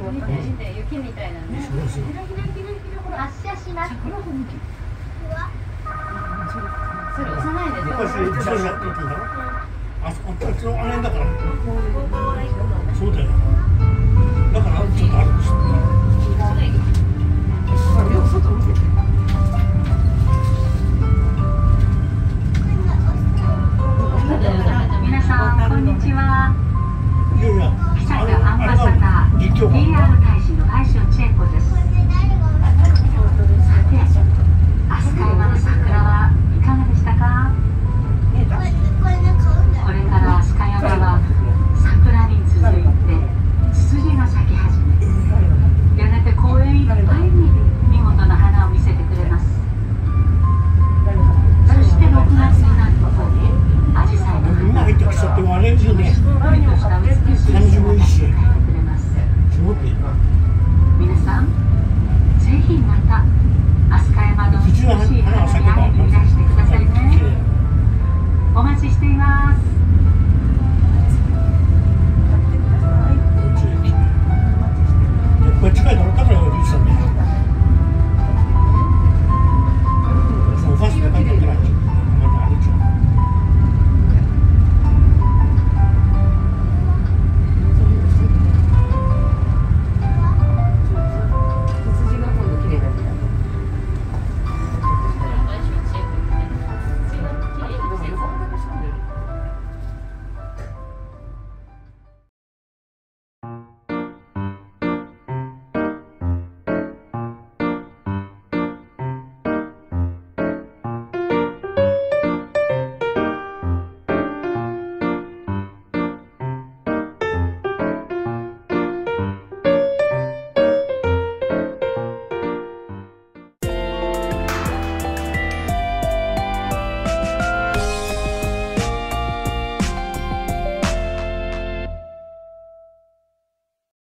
雪みたいなね。皆さん、こんにちは。アンバサダー。実況も。Thank.